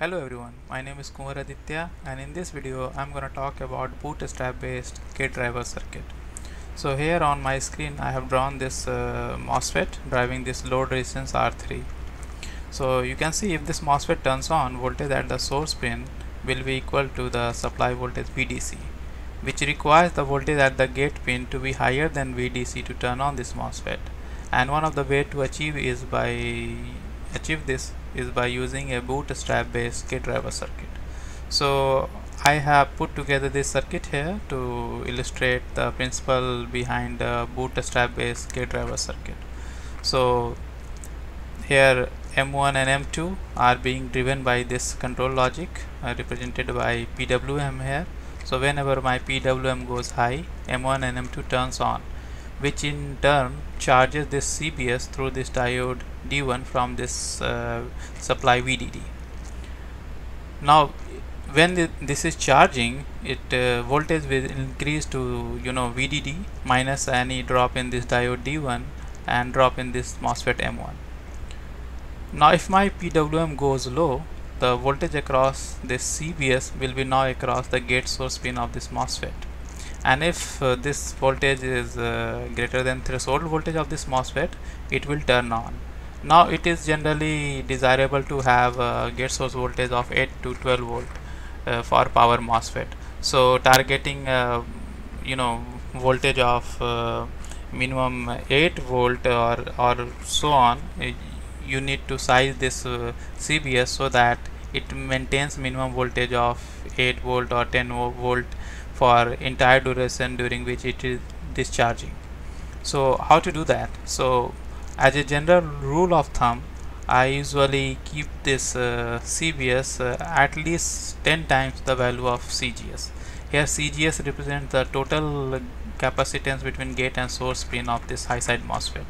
Hello everyone, my name is Kumar Aditya and in this video I'm going to talk about bootstrap based gate driver circuit. So here on my screen I have drawn this uh, MOSFET driving this load resistance R3. So you can see if this MOSFET turns on voltage at the source pin will be equal to the supply voltage VDC which requires the voltage at the gate pin to be higher than VDC to turn on this MOSFET and one of the way to achieve is by achieve this is by using a bootstrap based gate driver circuit. So I have put together this circuit here to illustrate the principle behind the bootstrap based gate driver circuit. So here M1 and M2 are being driven by this control logic uh, represented by PWM here. So whenever my PWM goes high M1 and M2 turns on which in turn charges this CBS through this diode D1 from this uh, supply VDD. Now when this is charging it uh, voltage will increase to you know VDD minus any drop in this diode D1 and drop in this MOSFET M1. Now if my PWM goes low the voltage across this CBS will be now across the gate source pin of this MOSFET and if uh, this voltage is uh, greater than threshold voltage of this MOSFET it will turn on now it is generally desirable to have a gate source voltage of 8 to 12 volt uh, for power MOSFET. So targeting uh, you know voltage of uh, minimum 8 volt or or so on uh, you need to size this CBS so that it maintains minimum voltage of 8 volt or 10 volt for entire duration during which it is discharging. So how to do that? So as a general rule of thumb I usually keep this uh, CBS uh, at least 10 times the value of CGS here CGS represents the total capacitance between gate and source pin of this high side MOSFET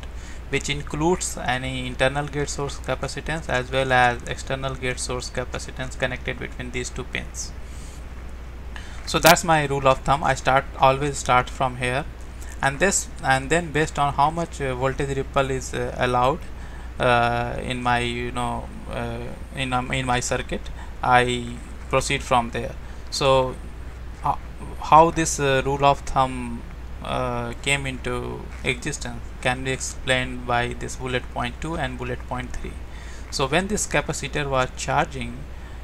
which includes any internal gate source capacitance as well as external gate source capacitance connected between these two pins. So that's my rule of thumb. I start always start from here and this and then based on how much uh, voltage ripple is uh, allowed uh, in my you know in um, in my circuit I proceed from there. So how this rule of thumb uh, came into existence can be explained by this bullet point 2 and bullet point 3 so when this capacitor was charging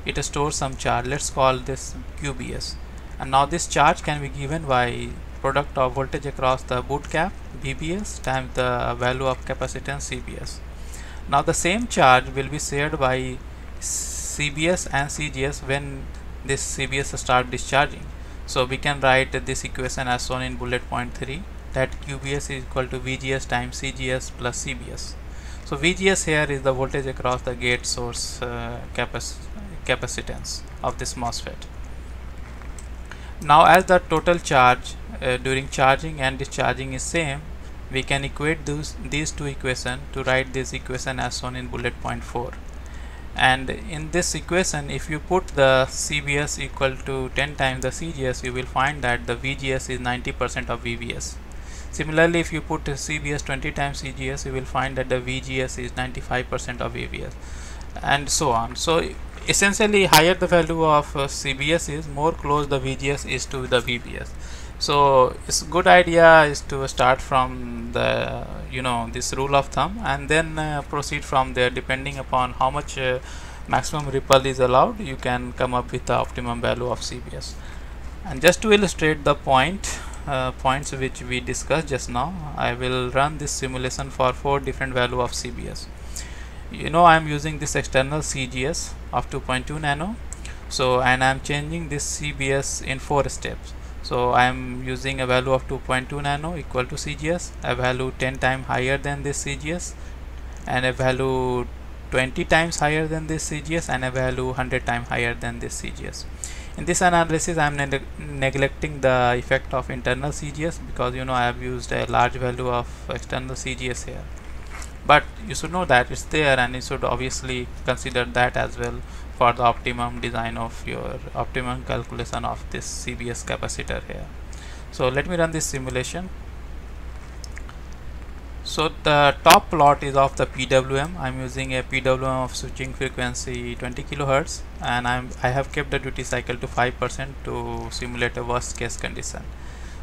it stores some charge. Let's call this QBS and now this charge can be given by product of voltage across the boot cap VBS times the value of capacitance CBS. Now the same charge will be shared by CBS and CGS when this CBS start discharging. So we can write this equation as shown in bullet point 3 that QBS is equal to VGS times CGS plus CBS. So VGS here is the voltage across the gate source uh, capac capacitance of this MOSFET now as the total charge uh, during charging and discharging is same we can equate those these two equations to write this equation as shown in bullet point 4 and in this equation if you put the CBS equal to 10 times the CGS you will find that the VGS is 90% of VBS similarly if you put CBS 20 times CGS you will find that the VGS is 95% of VBS and so on. So essentially higher the value of uh, CBS is more close the VGS is to the VBS so it's good idea is to start from the you know this rule of thumb and then uh, proceed from there. Depending upon how much uh, maximum ripple is allowed you can come up with the optimum value of CBS and just to illustrate the point uh, points which we discussed just now I will run this simulation for four different value of CBS you know I'm using this external CGS of 2.2 nano. So and I'm changing this CBS in four steps. So I'm using a value of 2.2 nano equal to CGS a value 10 times higher than this CGS and a value 20 times higher than this CGS and a value 100 times higher than this CGS in this analysis I'm ne neglecting the effect of internal CGS because you know I have used a large value of external CGS here but you should know that it's there and you should obviously consider that as well for the optimum design of your optimum calculation of this CBS capacitor here. So let me run this simulation. So the top plot is of the PWM I'm using a PWM of switching frequency 20 kilohertz and I'm I have kept the duty cycle to 5% to simulate a worst case condition.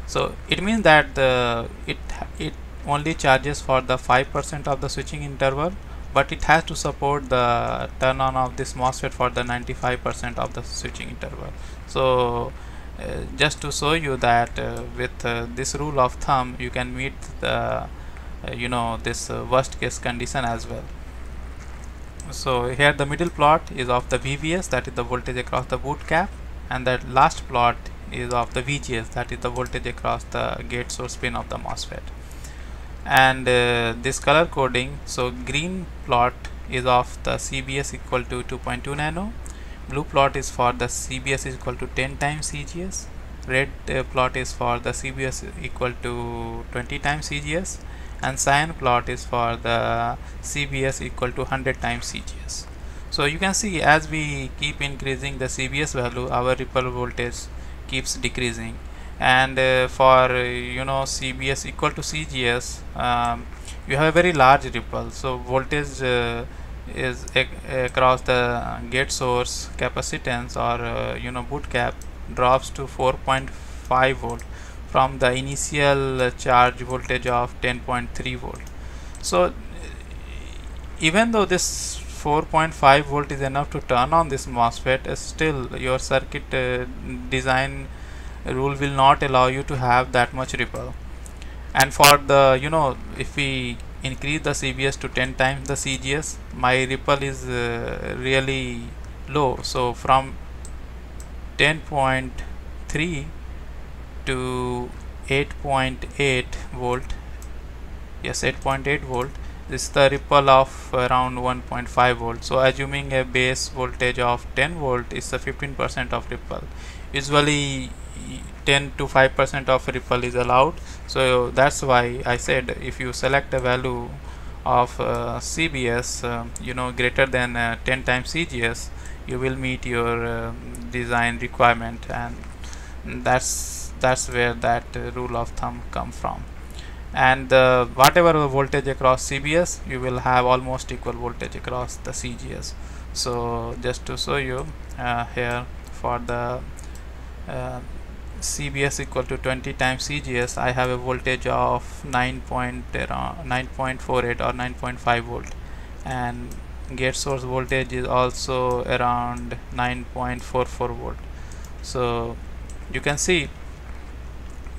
So it means that the it it only charges for the 5% of the switching interval but it has to support the turn on of this MOSFET for the 95% of the switching interval. So uh, just to show you that uh, with uh, this rule of thumb you can meet the uh, you know this uh, worst case condition as well. So here the middle plot is of the VBS that is the voltage across the boot cap and that last plot is of the VGS that is the voltage across the gate source pin of the MOSFET and uh, this color coding so green plot is of the CBS equal to 2.2 nano. Blue plot is for the CBS is equal to 10 times CGS red uh, plot is for the CBS equal to 20 times CGS and cyan plot is for the CBS equal to 100 times CGS. So you can see as we keep increasing the CBS value our ripple voltage keeps decreasing and uh, for uh, you know CBS equal to CGS um, you have a very large ripple. So voltage uh, is across the gate source capacitance or uh, you know boot cap drops to 4.5 volt from the initial charge voltage of 10.3 volt. So even though this 4.5 volt is enough to turn on this MOSFET still your circuit uh, design rule will not allow you to have that much ripple. And for the you know if we increase the CBS to 10 times the CGS my ripple is uh, really low. So from 10.3 to 8.8 volt yes 8.8 volt this is the ripple of around 1.5 volt. So assuming a base voltage of 10 volt is the 15% of ripple. Usually 10 to 5% of ripple is allowed. So that's why I said if you select a value of uh, CBS uh, you know greater than uh, 10 times CGS you will meet your uh, design requirement. And that's that's where that uh, rule of thumb come from. And uh, whatever voltage across CBS you will have almost equal voltage across the CGS so just to show you here for the CBS equal to 20 times CGS I have a voltage of 9 point uh, around 9.48 or 9.5 volt. And gate source voltage is also around 9.44 volt. So you can see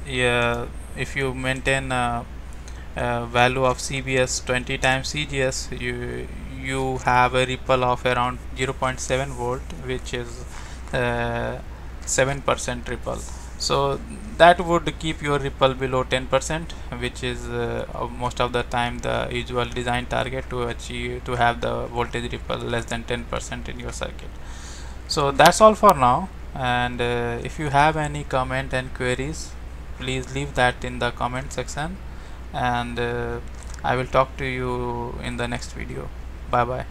yeah, if you maintain a, a, value of CBS 20 times CGS you you have a ripple of around 0.7 volt which is 7% uh, ripple so that would keep your ripple below 10% which is uh, most of the time the usual design target to achieve to have the voltage ripple less than 10% in your circuit. So that's all for now. And uh, if you have any comment and queries please leave that in the comment section. And uh, I will talk to you in the next video. Bye bye